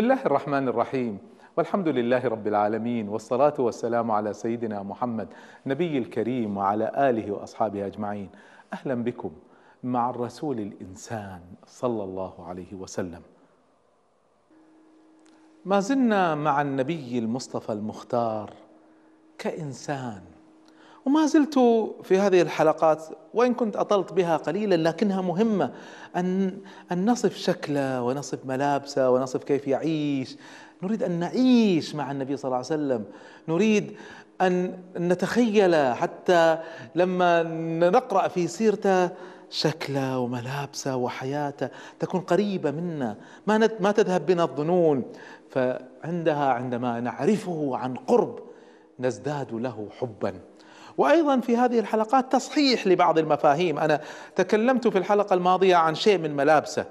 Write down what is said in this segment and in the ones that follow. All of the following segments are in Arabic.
الله الرحمن الرحيم والحمد لله رب العالمين والصلاة والسلام على سيدنا محمد نبي الكريم وعلى آله وأصحابه أجمعين أهلا بكم مع الرسول الإنسان صلى الله عليه وسلم ما زلنا مع النبي المصطفى المختار كإنسان وما زلت في هذه الحلقات وإن كنت أطلت بها قليلا لكنها مهمة. أن أن نصف شكله ونصف ملابسه ونصف كيف يعيش. نريد أن نعيش مع النبي صلى الله عليه وسلم. نريد أن نتخيل حتى لما نقرأ في سيرته شكله وملابسه وحياته تكون قريبة منا. ما ما تذهب بنا الظنون. فعندها عندما نعرفه عن قرب نزداد له حبا. وأيضا في هذه الحلقات تصحيح لبعض المفاهيم. أنا تكلمت في الحلقة الماضية عن شيء من ملابسه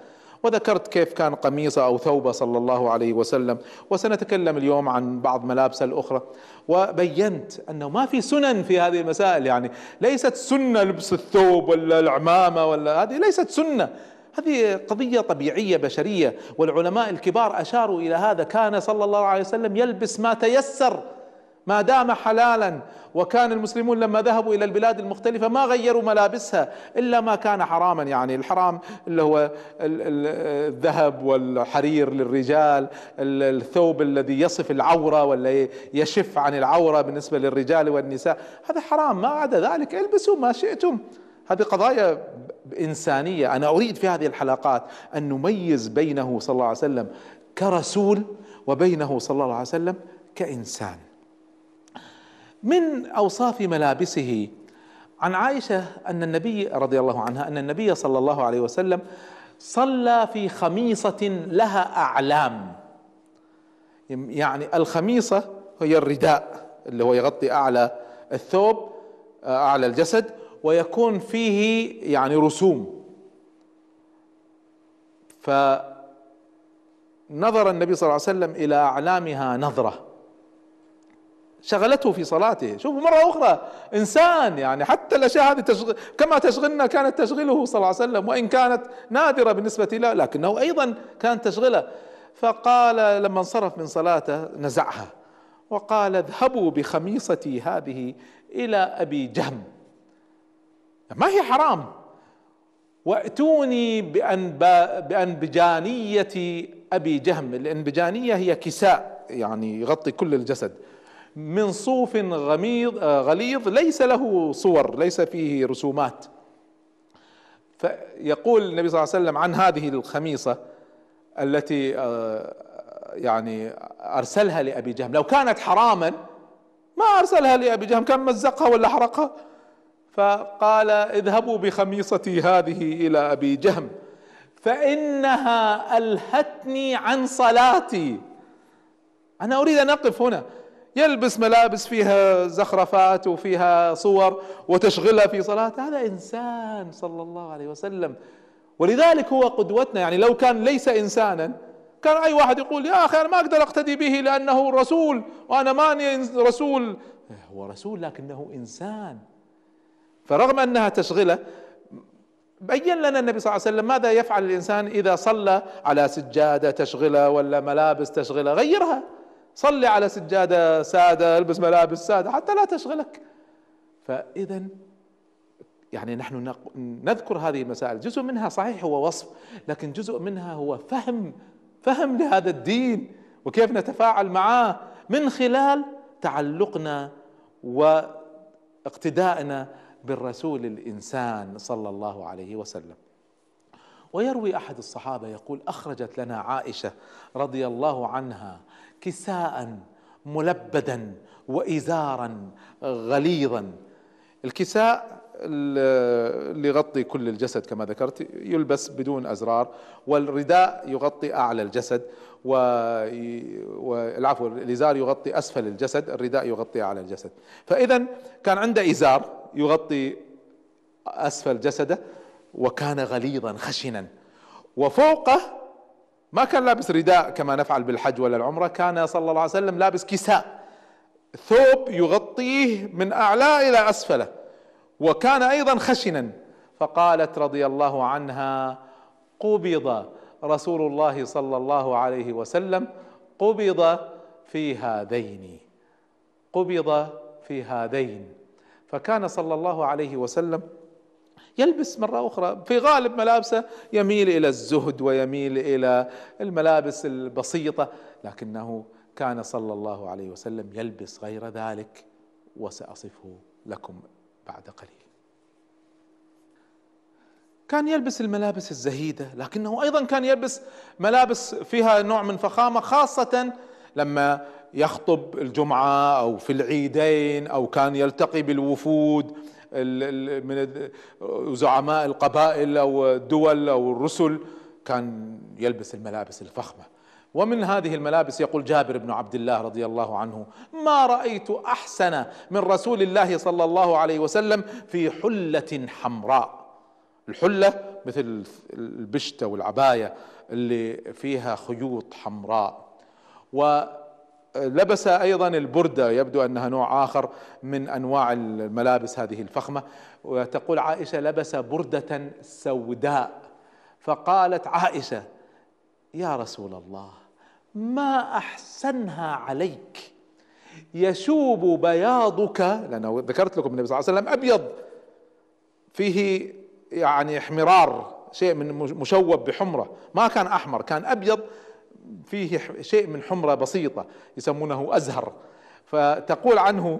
وذكرت كيف كان قميصه أو ثوبه صلى الله عليه وسلم وسنتكلم اليوم عن بعض ملابسه الأخرى. وبينت أنه ما في سنن في هذه المسائل يعني ليست سنة لبس الثوب ولا العمامة ولا هذه ليست سنة. هذه قضية طبيعية بشرية والعلماء الكبار أشاروا إلى هذا. كان صلى الله عليه وسلم يلبس ما تيسر ما دام حلالا وكان المسلمون لما ذهبوا إلى البلاد المختلفة ما غيروا ملابسها إلا ما كان حراما. يعني الحرام اللي هو ال- ال- الذهب والحرير للرجال ال- الثوب الذي يصف العورة ولا يشف عن العورة بالنسبة للرجال والنساء. هذا حرام ما عدا ذلك. البسوا ما شئتم. هذه قضايا إنسانية. أنا أريد في هذه الحلقات أن نميز بينه صلى الله عليه وسلم كرسول وبينه صلى الله عليه وسلم كإنسان. من أوصاف ملابسه. عن عائشة أن النبي رضي الله عنها أن النبي صلى الله عليه وسلم صلى في خميصة لها أعلام. يعني الخميصة هي الرداء اللي هو يغطي أعلى الثوب أعلى الجسد ويكون فيه يعني رسوم. فنظر النبي صلى الله عليه وسلم إلى أعلامها نظرة. شغلته في صلاته. شوفوا مرة أخرى إنسان يعني حتى الأشياء هذه تشغل كما تشغلنا كانت تشغله صلى الله عليه وسلم وإن كانت نادرة بالنسبة له لكنه أيضا كانت تشغله. فقال لما انصرف من صلاته نزعها وقال اذهبوا بخميصتي هذه إلى أبي جهم. ما هي حرام. واتوني بأن بأنبجانية أبي جهم. الأنبجانية هي كساء يعني يغطي كل الجسد. من صوف غميض غليظ ليس له صور ليس فيه رسومات. فيقول النبي صلى الله عليه وسلم عن هذه الخميصة التي يعني أرسلها لأبي جهم. لو كانت حراما ما أرسلها لأبي جهم كان مزقها ولا حرقها؟ فقال اذهبوا بخميصتي هذه إلى أبي جهم فإنها ألهتني عن صلاتي. أنا أريد أن أقف هنا. يلبس ملابس فيها زخرفات وفيها صور وتشغلها في صلاة. هذا إنسان صلى الله عليه وسلم. ولذلك هو قدوتنا. يعني لو كان ليس إنسانا كان أي واحد يقول يا أخي أنا ما أقدر أقتدي به لأنه رسول وأنا ماني رسول. هو رسول لكنه إنسان. فرغم أنها تشغله بين لنا النبي صلى الله عليه وسلم ماذا يفعل الإنسان إذا صلى على سجادة تشغله ولا ملابس تشغله؟ غيرها. صلي على سجادة سادة البس ملابس سادة حتى لا تشغلك. فإذا يعني نحن نذكر هذه المسائل. جزء منها صحيح هو وصف لكن جزء منها هو فهم فهم لهذا الدين وكيف نتفاعل معاه من خلال تعلقنا واقتدائنا بالرسول الإنسان صلى الله عليه وسلم. ويروي أحد الصحابة يقول أخرجت لنا عائشة رضي الله عنها كساء ملبدا وازارا غليظا. الكساء اللي يغطي كل الجسد كما ذكرت يلبس بدون أزرار والرداء يغطي أعلى الجسد والعفو الإزار يغطي أسفل الجسد الرداء يغطي أعلى الجسد. فاذا كان عنده إزار يغطي أسفل جسده وكان غليظا خشنا. وفوقه ما كان لابس رداء كما نفعل بالحج ولا العمرة كان صلى الله عليه وسلم لابس كساء. ثوب يغطيه من أعلى إلى أسفله. وكان أيضا خشنا. فقالت رضي الله عنها قبض رسول الله صلى الله عليه وسلم قبض في هذين. قبض في هذين. فكان صلى الله عليه وسلم يلبس مرة أخرى. في غالب ملابسه يميل إلى الزهد ويميل إلى الملابس البسيطة. لكنه كان صلى الله عليه وسلم يلبس غير ذلك وسأصفه لكم بعد قليل. كان يلبس الملابس الزهيدة لكنه أيضا كان يلبس ملابس فيها نوع من فخامة خاصة لما يخطب الجمعة أو في العيدين أو كان يلتقي بالوفود. من زعماء القبائل أو الدول أو الرسل كان يلبس الملابس الفخمة. ومن هذه الملابس يقول جابر بن عبد الله رضي الله عنه ما رأيت أحسن من رسول الله صلى الله عليه وسلم في حلة حمراء. الحلة مثل البشته والعبايه اللي فيها خيوط حمراء. و لبس أيضا البرده يبدو أنها نوع آخر من أنواع الملابس هذه الفخمة. وتقول عائشة لبس بردة سوداء. فقالت عائشة يا رسول الله ما أحسنها عليك؟ يشوب بياضك لأنه ذكرت لكم النبي صلى الله عليه وسلم أبيض. فيه يعني احمرار شيء من مشوب بحمرة. ما كان أحمر كان أبيض. فيه شيء من حمرة بسيطة يسمونه أزهر. فتقول عنه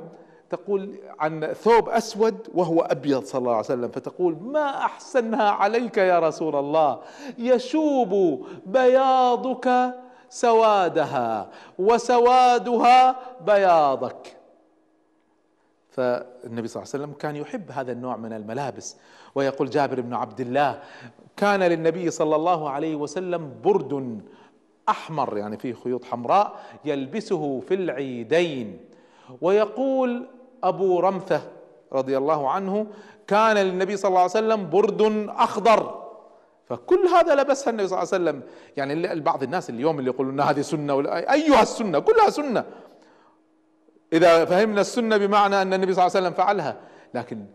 تقول عن ثوب أسود وهو أبيض صلى الله عليه وسلم فتقول ما أحسنها عليك يا رسول الله؟ يشوب بياضك سوادها وسوادها بياضك. فالنبي صلى الله عليه وسلم كان يحب هذا النوع من الملابس. ويقول جابر بن عبد الله كان للنبي صلى الله عليه وسلم برد أحمر يعني فيه خيوط حمراء يلبسه في العيدين. ويقول أبو رمثة رضي الله عنه كان للنبي صلى الله عليه وسلم برد أخضر. فكل هذا لبسها النبي صلى الله عليه وسلم. يعني بعض الناس اليوم اللي يقولون هذه سنة أيها السنة كلها سنة. إذا فهمنا السنة بمعنى أن النبي صلى الله عليه وسلم فعلها. لكن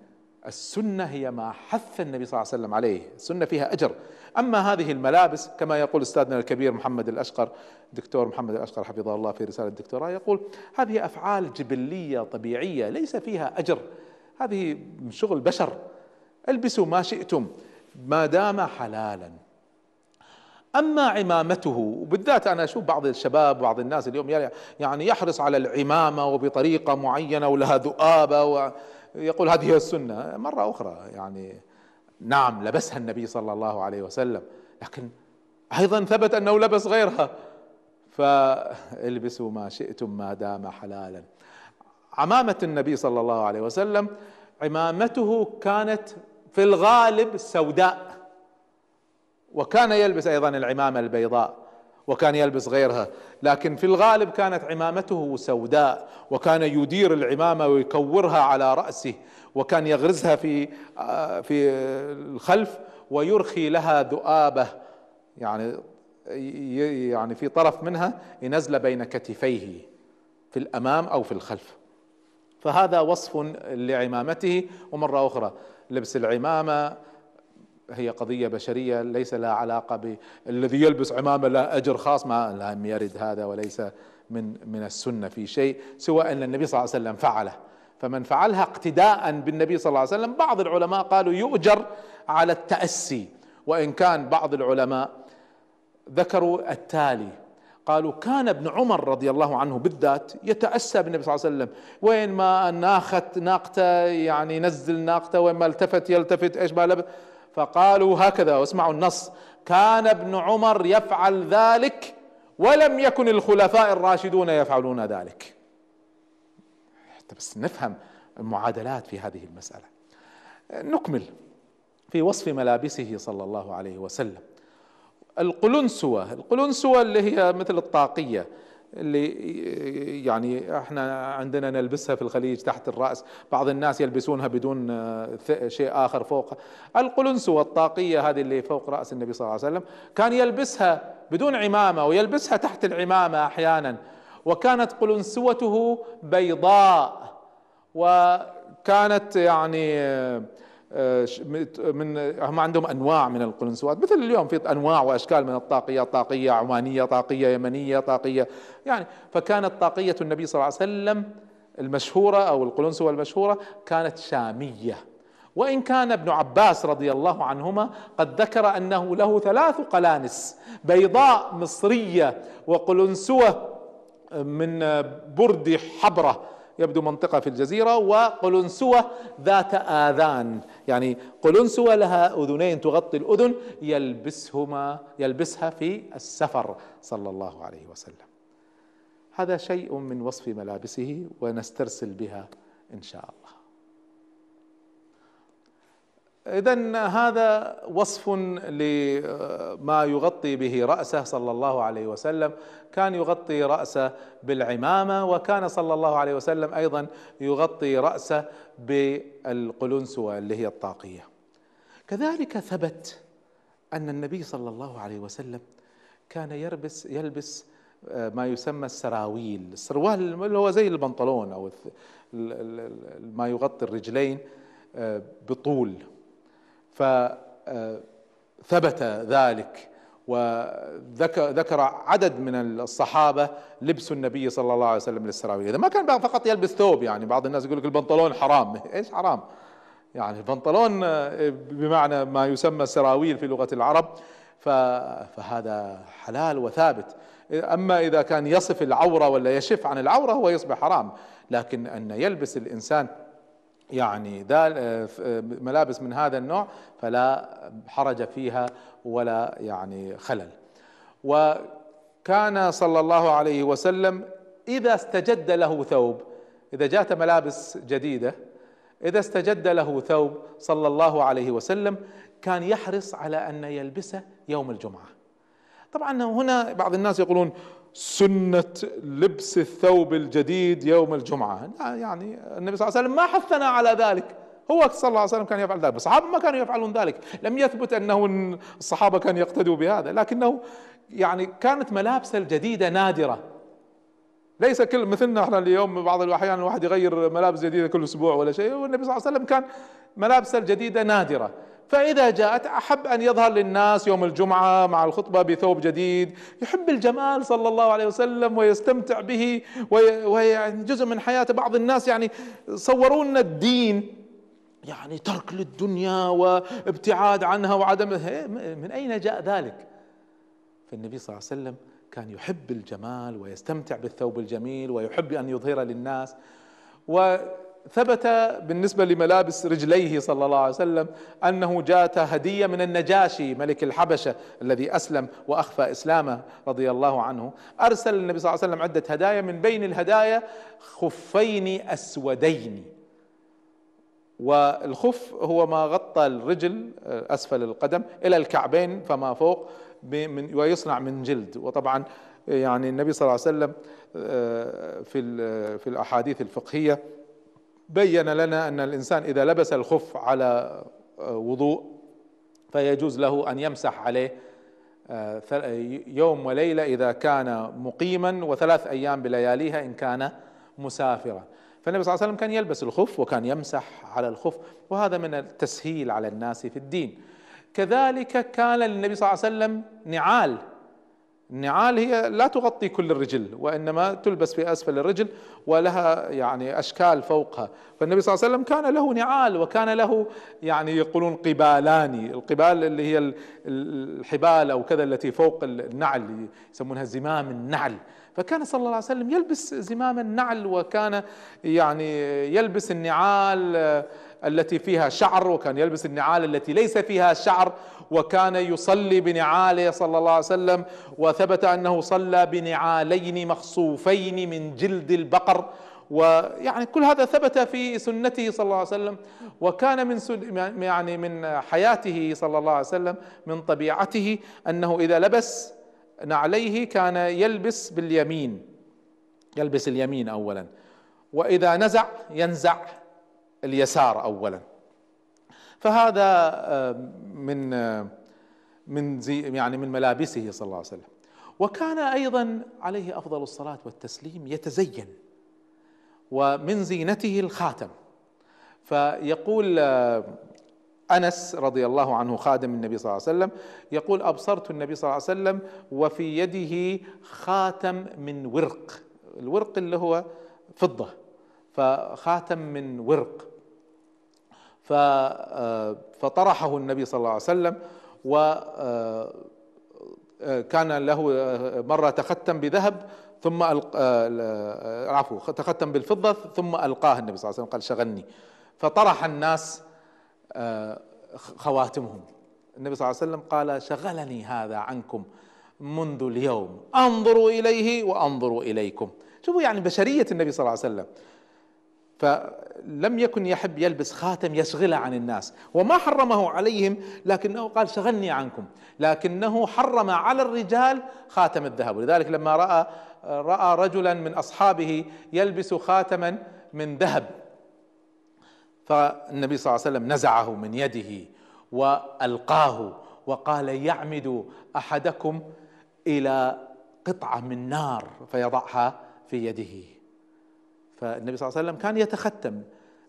السنة هي ما حث النبي صلى الله عليه وسلم عليه. السنة فيها أجر. أما هذه الملابس كما يقول أستاذنا الكبير محمد الأشقر دكتور محمد الأشقر حفظه الله في رسالة الدكتوراه يقول هذه أفعال جبلية طبيعية ليس فيها أجر. هذه شغل بشر. البسوا ما شئتم ما دام حلالا. أما عمامته وبالذات أنا أشوف بعض الشباب بعض الناس اليوم يعني يحرص على العمامة وبطريقة معينة ولها ذؤابة ويقول هذه هي السنة. مرة أخرى يعني نعم لبسها النبي صلى الله عليه وسلم لكن أيضا ثبت أنه لبس غيرها. فالبسوا ما شئتم ما دام حلالا. عمامة النبي صلى الله عليه وسلم عمامته كانت في الغالب سوداء. وكان يلبس أيضا العمامة البيضاء. وكان يلبس غيرها. لكن في الغالب كانت عمامته سوداء وكان يدير العمامة ويكورها على رأسه وكان يغرزها في آه، في الخلف ويرخي لها ذؤابة يعني يعني في طرف منها ينزل بين كتفيه في الأمام أو في الخلف. فهذا وصف لعمامته. ومرة أخرى لبس العمامة هي قضية بشرية ليس لها علاقة بالذي يلبس عمامة لا أجر خاص ما لم يرد هذا وليس من من السنة في شيء سوى أن النبي صلى الله عليه وسلم فعله. فمن فعلها اقتداء بالنبي صلى الله عليه وسلم بعض العلماء قالوا يؤجر على التأسي. وإن كان بعض العلماء ذكروا التالي قالوا كان ابن عمر رضي الله عنه بالذات يتأسى بالنبي صلى الله عليه وسلم. وين ما ناخت ناقته يعني ينزل ناقته وين ما التفت يلتفت إيش ما لبس فقالوا هكذا واسمعوا النص. كان ابن عمر يفعل ذلك ولم يكن الخلفاء الراشدون يفعلون ذلك. حتى بس نفهم المعادلات في هذه المسألة. نكمل في وصف ملابسه صلى الله عليه وسلم. القلنسوة القلنسوة اللي هي مثل الطاقية. اللي يعني إحنا عندنا نلبسها في الخليج تحت الرأس. بعض الناس يلبسونها بدون شيء آخر فوق. القلنسوه الطاقيه هذه اللي فوق رأس النبي صلى الله عليه وسلم كان يلبسها بدون عمامة ويلبسها تحت العمامة أحيانا. وكانت قلنسوته بيضاء. وكانت يعني آه، من هم عندهم أنواع من القلنسوات مثل اليوم في أنواع وأشكال من الطاقية طاقية عمانية طاقية يمنية طاقية يعني فكانت طاقية النبي صلى الله عليه وسلم المشهورة أو القلنسوه المشهورة كانت شامية. وإن كان ابن عباس رضي الله عنهما قد ذكر أنه له ثلاث قلانس بيضاء مصرية وقلنسوه من برد حبرة يبدو منطقة في الجزيرة وقلنسوة ذات آذان. يعني قلنسوة لها أذنين تغطي الأذن يلبسهما يلبسها في السفر صلى الله عليه وسلم. هذا شيء من وصف ملابسه ونسترسل بها إن شاء الله. إذا هذا وصف لما يغطي به رأسه صلى الله عليه وسلم. كان يغطي رأسه بالعمامة وكان صلى الله عليه وسلم أيضا يغطي رأسه بالقلنسوة اللي هي الطاقية. كذلك ثبت أن النبي صلى الله عليه وسلم كان يلبس يلبس ما يسمى السراويل. السروال اللي هو زي البنطلون أو ما يغطي الرجلين بطول. فثبت ذلك وذكر عدد من الصحابة لبس النبي صلى الله عليه وسلم للسراويل. إذا ما كان فقط يلبس ثوب يعني بعض الناس يقول لك البنطلون حرام. إيش حرام؟ يعني البنطلون بمعنى ما يسمى سراويل في لغة العرب فهذا حلال وثابت. أما إذا كان يصف العورة ولا يشف عن العورة هو يصبح حرام. لكن أن يلبس الإنسان يعني آه، آه، ملابس من هذا النوع فلا حرج فيها ولا يعني خلل. وكان صلى الله عليه وسلم إذا استجد له ثوب إذا جاءت ملابس جديدة إذا استجد له ثوب صلى الله عليه وسلم كان يحرص على أن يلبسه يوم الجمعة. طبعا هنا بعض الناس يقولون سنة لبس الثوب الجديد يوم الجمعة. يعني النبي صلى الله عليه وسلم ما حثنا على ذلك. هو صلى الله عليه وسلم كان يفعل ذلك الصحابة ما كانوا يفعلون ذلك. لم يثبت أنه الصحابة كانوا يقتدوا بهذا لكنه يعني كانت ملابسه الجديدة نادرة. ليس كل مثلنا إحنا اليوم بعض الأحيان الواحد يغير ملابس جديدة كل أسبوع ولا شيء والنبي صلى الله عليه وسلم كان ملابسه الجديدة نادرة. فإذا جاءت أحب أن يظهر للناس يوم الجمعة مع الخطبة بثوب جديد يحب الجمال صلى الله عليه وسلم ويستمتع به وهي جزء من حياته بعض الناس. يعني صوروا لنا الدين يعني ترك للدنيا وابتعاد عنها وعدم من أين جاء ذلك؟ فالنبي صلى الله عليه وسلم كان يحب الجمال ويستمتع بالثوب الجميل ويحب أن يظهر للناس. و ثبت بالنسبة لملابس رجليه صلى الله عليه وسلم أنه جاءت هدية من النجاشي ملك الحبشة الذي أسلم وأخفى إسلامه رضي الله عنه. أرسل النبي صلى الله عليه وسلم عدة هدايا من بين الهدايا خفين أسودين. والخف هو ما غطى الرجل أسفل القدم إلى الكعبين فما فوق ويصنع من جلد. وطبعا يعني النبي صلى الله عليه وسلم في في الأحاديث الفقهية بين لنا أن الإنسان إذا لبس الخف على وضوء فيجوز له أن يمسح عليه يوم وليلة إذا كان مقيما وثلاث أيام بلياليها إن كان مسافرا. فالنبي صلى الله عليه وسلم كان يلبس الخف وكان يمسح على الخف وهذا من التسهيل على الناس في الدين. كذلك كان للنبي صلى الله عليه وسلم نعال النعال هي لا تغطي كل الرجل وإنما تلبس في أسفل الرجل ولها يعني أشكال فوقها. فالنبي صلى الله عليه وسلم كان له نعال وكان له يعني يقولون قبالان القبال اللي هي الحبال أو كذا التي فوق النعل يسمونها زمام النعل. فكان صلى الله عليه وسلم يلبس زمام النعل وكان يعني يلبس النعال التي فيها شعر وكان يلبس النعال التي ليس فيها شعر وكان يصلي بنعاله صلى الله عليه وسلم وثبت أنه صلى بنعالين مخصوفين من جلد البقر. ويعني كل هذا ثبت في سنته صلى الله عليه وسلم وكان من يعني من حياته صلى الله عليه وسلم من طبيعته أنه إذا لبس نعليه كان يلبس باليمين يلبس اليمين اولا. وإذا نزع ينزع اليسار اولا. فهذا آه، من آه، من زي يعني من ملابسه صلى الله عليه وسلم. وكان أيضا عليه أفضل الصلاة والتسليم يتزين ومن زينته الخاتم. فيقول آه، أنس رضي الله عنه خادم النبي صلى الله عليه وسلم يقول أبصرت النبي صلى الله عليه وسلم وفي يده خاتم من ورق. الورق اللي هو فضة. فخاتم من ورق. فطرحه النبي صلى الله عليه وسلم و آه، آه، كان له مرة تختم بذهب ثم عفوا تختم بالفضة ثم ألقاه النبي صلى الله عليه وسلم قال شغلني. فطرح الناس خواتمهم. النبي صلى الله عليه وسلم قال شغلني هذا عنكم منذ اليوم. أنظروا إليه وأنظروا إليكم. شوفوا يعني بشرية النبي صلى الله عليه وسلم. فلم يكن يحب يلبس خاتم يشغله عن الناس. وما حرمه عليهم لكنه قال شغلني عنكم. لكنه حرم على الرجال خاتم الذهب. ولذلك لما رأى رأى رجلا من أصحابه يلبس خاتما من ذهب فالنبي صلى الله عليه وسلم نزعه من يده وألقاه وقال يعمد أحدكم إلى قطعة من نار فيضعها في يده. فالنبي صلى الله عليه وسلم كان يتختم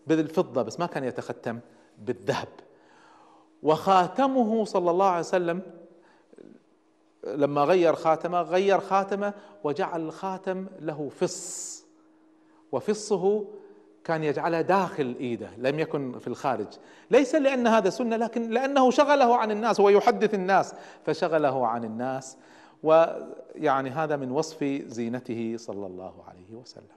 بالفضة بس ما كان يتختم بالذهب. وخاتمه صلى الله عليه وسلم لما غير خاتمه غير خاتمه وجعل الخاتم له فص. وفصه كان يجعلها داخل إيده لم يكن في الخارج. ليس لأن هذا سنة لكن لأنه شغله عن الناس ويحدث الناس فشغله عن الناس. ويعني هذا من وصف زينته صلى الله عليه وسلم.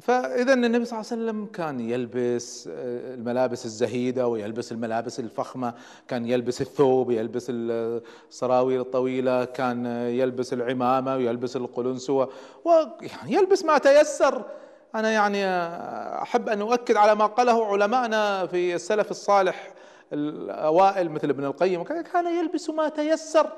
فإذا النبي صلى الله عليه وسلم كان يلبس آه، الملابس الزهيدة ويلبس الملابس الفخمة كان يلبس الثوب يلبس السراويل الطويلة كان يلبس العمامة ويلبس القلنسوة ويعني يلبس ما تيسر. أنا يعني أحب أن أؤكد على ما قاله علماءنا في السلف الصالح الأوائل مثل ابن القيم كان يلبس ما تيسر.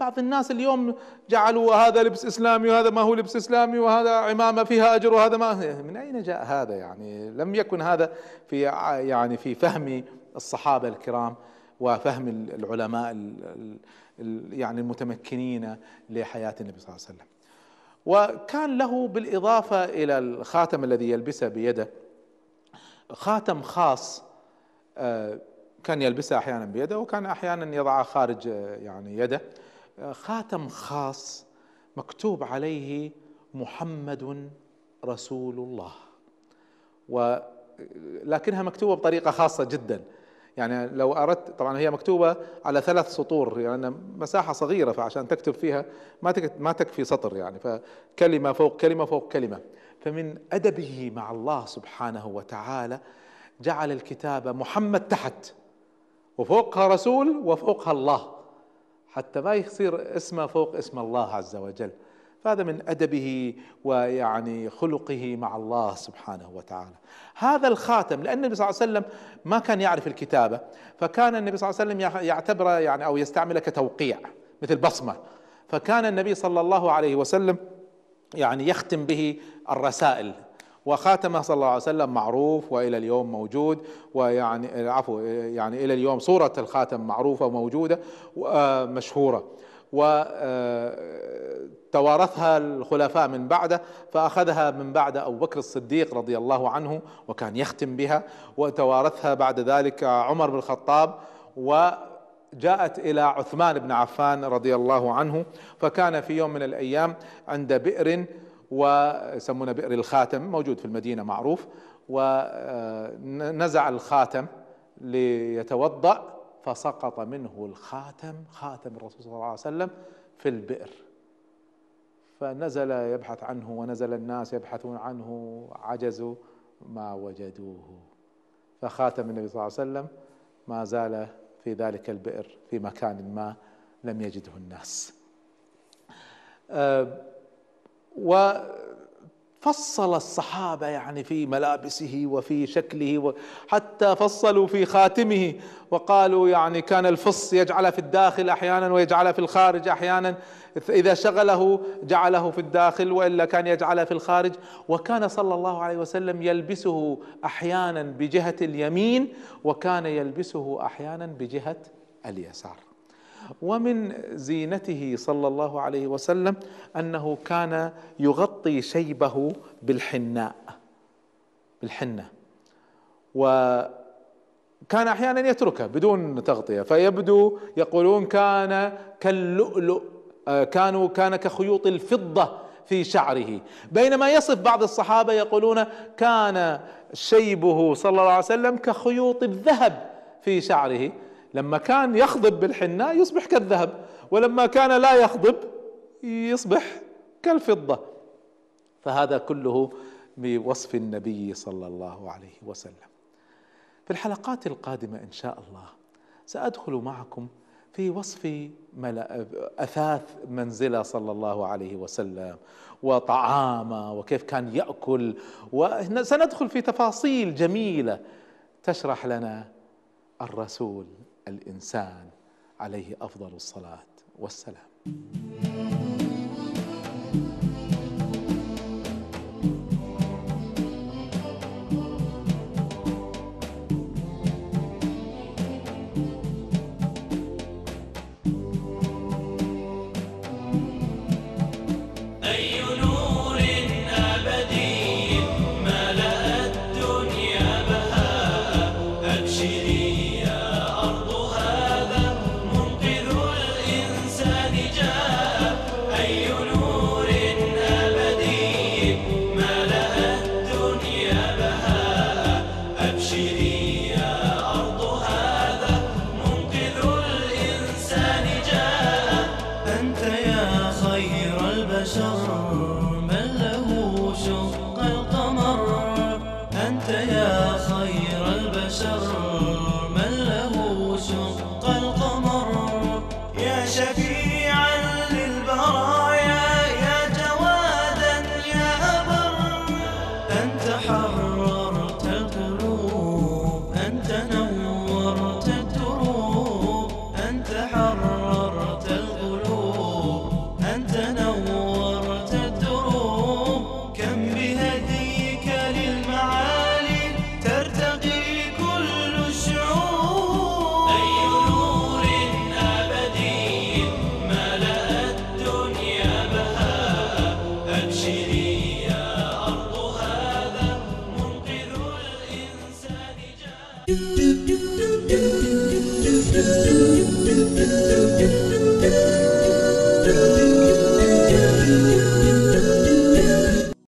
بعض الناس اليوم جعلوا هذا لبس إسلامي وهذا ما هو لبس إسلامي وهذا عمامة فيها أجر وهذا ما من أين جاء هذا يعني؟ لم يكن هذا في يعني في فهم الصحابة الكرام وفهم العلماء يعني المتمكنين لحياة النبي صلى الله عليه وسلم. وكان له بالإضافة إلى الخاتم الذي يلبسه بيده خاتم خاص آه، كان يلبسه أحيانا بيده وكان أحيانا يضعه خارج يعني يده. خاتم خاص مكتوب عليه محمد رسول الله. ولكنها مكتوبة بطريقة خاصة جدا. يعني لو أردت طبعا هي مكتوبة على ثلاث سطور يعني مساحة صغيرة فعشان تكتب فيها ما ما تكفي سطر يعني. فكلمة فوق كلمة فوق كلمة. فمن أدبه مع الله سبحانه وتعالى جعل الكتابه محمد تحت وفوقها رسول وفوقها الله. حتى ما يصير اسمه فوق اسم الله عز وجل. فهذا من أدبه ويعني خلقه مع الله سبحانه وتعالى. هذا الخاتم لأن النبي صلى الله عليه وسلم ما كان يعرف الكتابة فكان النبي صلى الله عليه وسلم يعتبره يعني أو يستعمله كتوقيع مثل بصمة. فكان النبي صلى الله عليه وسلم يعني يختم به الرسائل وخاتمه صلى الله عليه وسلم معروف وإلى اليوم موجود ويعني عفوا يعني إلى اليوم صورة الخاتم معروفة وموجودة ومشهوره وتوارثها الخلفاء من بعده فأخذها من بعد أبو بكر الصديق رضي الله عنه وكان يختم بها وتوارثها بعد ذلك عمر بن الخطاب وجاءت إلى عثمان بن عفان رضي الله عنه فكان في يوم من الأيام عند بئر ويسمونه بئر الخاتم موجود في المدينة معروف. ونزع الخاتم ليتوضأ فسقط منه الخاتم خاتم الرسول صلى الله عليه وسلم في البئر. فنزل يبحث عنه ونزل الناس يبحثون عنه عجزوا ما وجدوه. فخاتم النبي صلى الله عليه وسلم ما زال في ذلك البئر في مكان ما لم يجده الناس. أه وفصل الصحابة يعني في ملابسه وفي شكله حتى فصلوا في خاتمه وقالوا يعني كان الفص يجعله في الداخل أحيانا ويجعله في الخارج أحيانا. إذا شغله جعله في الداخل وإلا كان يجعله في الخارج. وكان صلى الله عليه وسلم يلبسه أحيانا بجهة اليمين وكان يلبسه أحيانا بجهة اليسار. ومن زينته صلى الله عليه وسلم أنه كان يغطي شيبه بالحناء بالحنة. وكان أحيانا يتركه بدون تغطية فيبدو يقولون كان كاللؤلؤ آه، كانوا كان كخيوط الفضة في شعره. بينما يصف بعض الصحابة يقولون كان شيبه صلى الله عليه وسلم كخيوط الذهب في شعره. لما كان يخضب بالحناء يصبح كالذهب ولما كان لا يخضب يصبح كالفضة. فهذا كله بوصف النبي صلى الله عليه وسلم. في الحلقات القادمة إن شاء الله سأدخل معكم في وصف أثاث منزلة صلى الله عليه وسلم وطعامه وكيف كان يأكل وسندخل في تفاصيل جميلة تشرح لنا الرسول. الإنسان عليه أفضل الصلاة. والسلام.